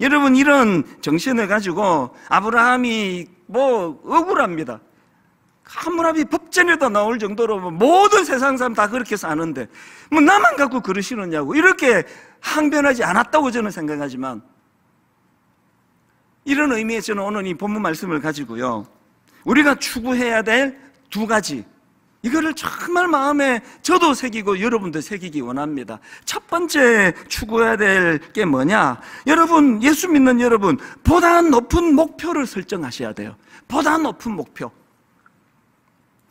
여러분 이런 정신을 가지고 아브라함이 뭐 억울합니다. 하무라비 법전에도 나올 정도로 모든 세상 사람 다 그렇게 사는데 뭐 나만 갖고 그러시느냐고 이렇게 항변하지 않았다고 저는 생각하지만 이런 의미에서 저는 오늘 이 본문 말씀을 가지고요 우리가 추구해야 될 두 가지 이거를 정말 마음에 저도 새기고 여러분도 새기기 원합니다. 첫 번째 추구해야 될 게 뭐냐? 여러분, 예수 믿는 여러분, 보다 높은 목표를 설정하셔야 돼요. 보다 높은 목표.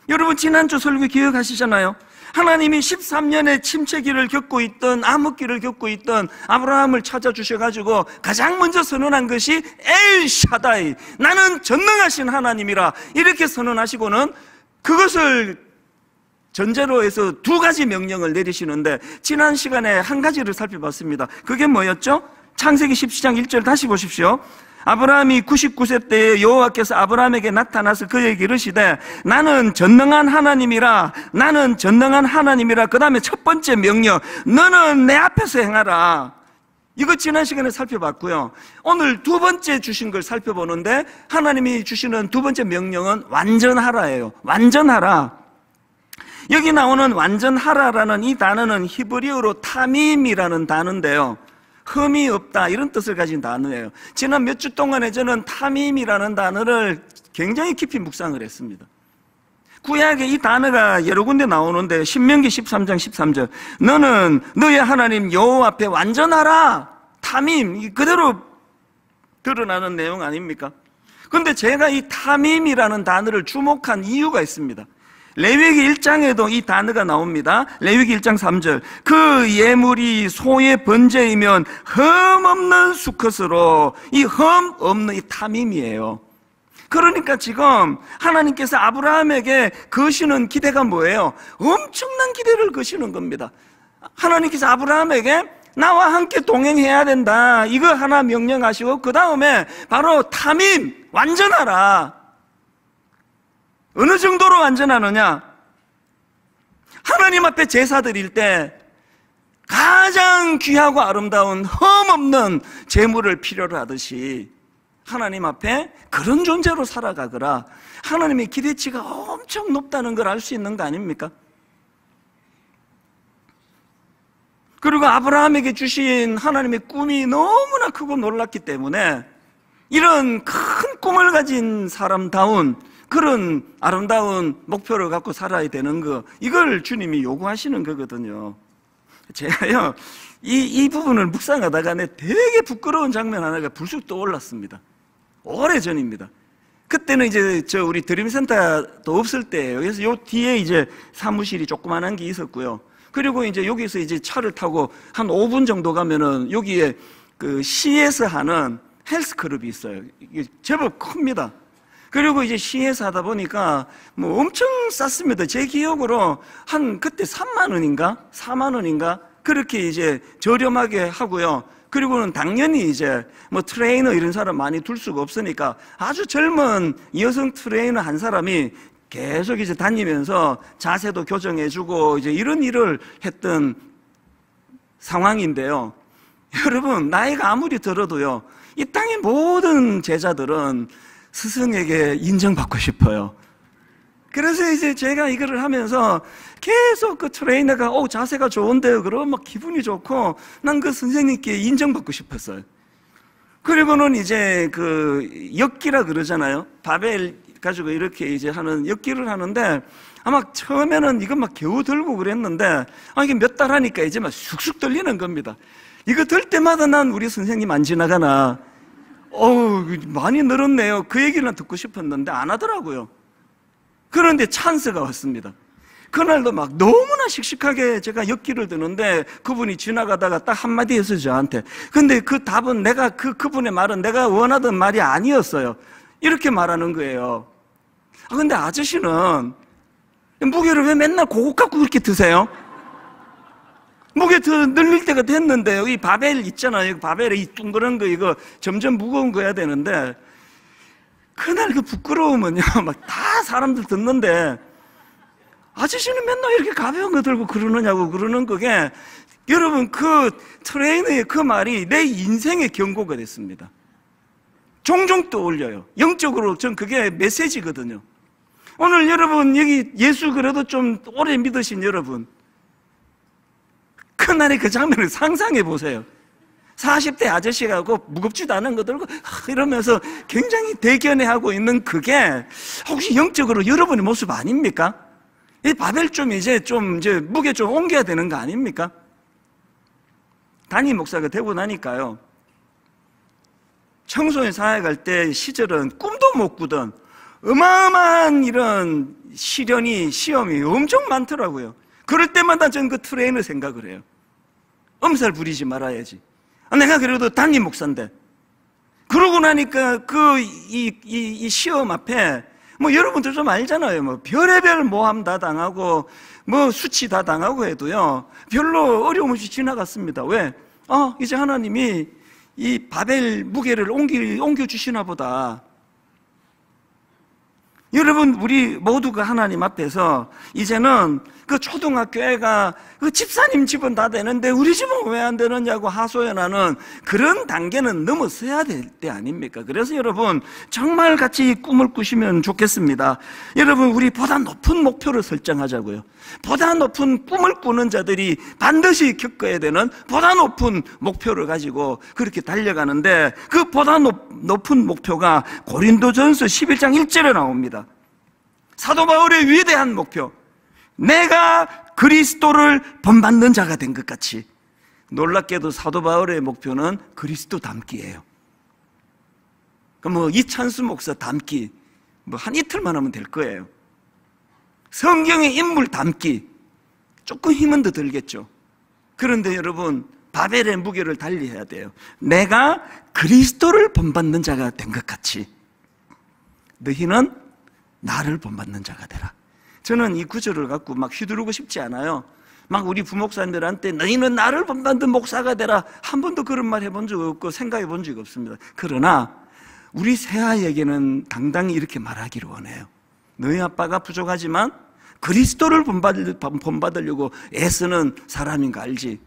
여러분, 지난주 설교 기억하시잖아요? 하나님이 13년의 침체기를 겪고 있던 암흑기를 겪고 있던 아브라함을 찾아주셔가지고 가장 먼저 선언한 것이 엘 샤다이 나는 전능하신 하나님이라 이렇게 선언하시고는 그것을 전제로 해서 두 가지 명령을 내리시는데 지난 시간에 한 가지를 살펴봤습니다. 그게 뭐였죠? 창세기 17장 1절 다시 보십시오. 아브라함이 99세 때에 여호와께서 아브라함에게 나타나서 그에게 이르시되 나는 전능한 하나님이라 나는 전능한 하나님이라 그 다음에 첫 번째 명령 너는 내 앞에서 행하라 이거 지난 시간에 살펴봤고요 오늘 두 번째 주신 걸 살펴보는데 하나님이 주시는 두 번째 명령은 완전하라예요 완전하라 여기 나오는 완전하라라는 이 단어는 히브리어로 타밈이라는 단어인데요. 흠이 없다 이런 뜻을 가진 단어예요. 지난 몇 주 동안에 저는 타밈이라는 단어를 굉장히 깊이 묵상을 했습니다. 구약에 이 단어가 여러 군데 나오는데 신명기 13장 13절 너는 너의 하나님 여호와 앞에 완전하라 타밈 그대로 드러나는 내용 아닙니까? 그런데 제가 이 타밈이라는 단어를 주목한 이유가 있습니다. 레위기 1장에도 이 단어가 나옵니다. 레위기 1장 3절. 그 예물이 소의 번제이면 흠 없는 수컷으로 이 흠 없는 이 탐임이에요. 그러니까 지금 하나님께서 아브라함에게 거시는 기대가 뭐예요? 엄청난 기대를 거시는 겁니다. 하나님께서 아브라함에게 나와 함께 동행해야 된다. 이거 하나 명령하시고 그 다음에 바로 탐임 완전하라. 어느 정도로 완전하느냐? 하나님 앞에 제사 드릴 때 가장 귀하고 아름다운 흠없는 재물을 필요로 하듯이 하나님 앞에 그런 존재로 살아가거라. 하나님의 기대치가 엄청 높다는 걸 알 수 있는 거 아닙니까? 그리고 아브라함에게 주신 하나님의 꿈이 너무나 크고 놀랐기 때문에 이런 큰 꿈을 가진 사람다운 그런 아름다운 목표를 갖고 살아야 되는 거, 이걸 주님이 요구하시는 거거든요. 제가요, 이, 이 부분을 묵상하다가 내 되게 부끄러운 장면 하나가 불쑥 떠올랐습니다. 오래 전입니다. 그때는 이제 저 우리 드림센터도 없을 때예요. 그래서 요 뒤에 이제 사무실이 조그만한 게 있었고요. 그리고 이제 여기서 이제 차를 타고 한 5분 정도 가면은 여기에 그 시에서 하는 헬스클럽이 있어요. 이게 제법 큽니다. 그리고 이제 시에서 하다 보니까 뭐 엄청 쌌습니다. 제 기억으로 한 그때 3만 원인가? 4만 원인가? 그렇게 이제 저렴하게 하고요. 그리고는 당연히 이제 뭐 트레이너 이런 사람 많이 둘 수가 없으니까 아주 젊은 여성 트레이너 한 사람이 계속 이제 다니면서 자세도 교정해주고 이제 이런 일을 했던 상황인데요. 여러분, 나이가 아무리 들어도요, 이 땅의 모든 제자들은 스승에게 인정받고 싶어요. 그래서 이제 제가 이거를 하면서 계속 그 트레이너가 오 자세가 좋은데요. 그러면 막 기분이 좋고 난 그 선생님께 인정받고 싶었어요. 그리고는 이제 그 역기라 그러잖아요. 바벨 가지고 이렇게 이제 하는 역기를 하는데 아마 처음에는 이거 막 겨우 들고 그랬는데 아 이게 몇 달 하니까 이제 막 쑥쑥 들리는 겁니다. 이거 들 때마다 난 우리 선생님 안 지나가나 어우, 많이 늘었네요. 그 얘기를 듣고 싶었는데 안 하더라고요. 그런데 찬스가 왔습니다. 그날도 막 너무나 씩씩하게 제가 엿기를 드는데 그분이 지나가다가 딱 한마디 했어요, 저한테. 근데 그 답은 내가, 그, 그분의 말은 내가 원하던 말이 아니었어요. 이렇게 말하는 거예요. 아, 근데 아저씨는 무게를 왜 맨날 고급 갖고 그렇게 드세요? 무게 더 늘릴 때가 됐는데 여기 바벨 있잖아요. 바벨에 이 둥그런 거 이거 점점 무거운 거 해야 되는데 그날 그 부끄러움은요. 막 다 사람들 듣는데 아저씨는 맨날 이렇게 가벼운 거 들고 그러느냐고 그러는 그게 여러분 그 트레이너의 그 말이 내 인생의 경고가 됐습니다. 종종 떠올려요. 영적으로 전 그게 메시지거든요. 오늘 여러분 여기 예수 그래도 좀 오래 믿으신 여러분 그날의 그 장면을 상상해 보세요. 40대 아저씨가 고 무겁지도 않은 거 들고 이러면서 굉장히 대견해하고 있는 그게 혹시 영적으로 여러분의 모습 아닙니까? 이 바벨 좀 이제 좀 이제 무게 좀 옮겨야 되는 거 아닙니까? 담임 목사가 되고 나니까요. 청소년 사회 갈때 시절은 꿈도 못 꾸던 어마어마한 이런 시련이 시험이 엄청 많더라고요. 그럴 때마다 전 그 트레이너 생각을 해요. 엄살 부리지 말아야지. 아, 내가 그래도 담임 목사인데. 그러고 나니까 그, 이, 이, 이 시험 앞에 뭐 여러분들 좀 알잖아요. 뭐 별의별 모함 다 당하고 뭐 수치 다 당하고 해도요. 별로 어려움 없이 지나갔습니다. 왜? 어, 이제 하나님이 이 바벨 무게를 옮기, 옮겨주시나 보다. 여러분, 우리 모두가 하나님 앞에서 이제는 그 초등학교 애가 그 집사님 집은 다 되는데 우리 집은 왜 안 되느냐고 하소연하는 그런 단계는 넘어서야 될 때 아닙니까? 그래서 여러분, 정말 같이 꿈을 꾸시면 좋겠습니다. 여러분, 우리 보다 높은 목표를 설정하자고요. 보다 높은 꿈을 꾸는 자들이 반드시 겪어야 되는 보다 높은 목표를 가지고 그렇게 달려가는데 그 보다 높, 높은 목표가 고린도전서 11장 1절에 나옵니다. 사도 바울의 위대한 목표. 내가 그리스도를 본받는 자가 된 것 같이 놀랍게도 사도 바울의 목표는 그리스도 닮기예요. 그뭐 이찬수 목사 닮기 뭐 한 이틀만 하면 될 거예요. 성경의 인물 닮기 조금 힘은 더 들겠죠. 그런데 여러분 바벨의 무게를 달리해야 돼요. 내가 그리스도를 본받는 자가 된 것 같이 너희는 나를 본받는 자가 되라. 저는 이 구절을 갖고 막 휘두르고 싶지 않아요. 막 우리 부목사님들한테 너희는 나를 본받는 목사가 되라. 한 번도 그런 말 해본 적 없고 생각해 본 적이 없습니다. 그러나 우리 새아이에게는 당당히 이렇게 말하기를 원해요. 너희 아빠가 부족하지만 그리스도를 본받으려고 애쓰는 사람인 가 알지?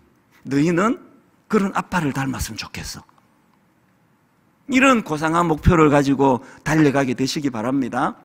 너희는 그런 아빠를 닮았으면 좋겠어. 이런 고상한 목표를 가지고 달려가게 되시기 바랍니다.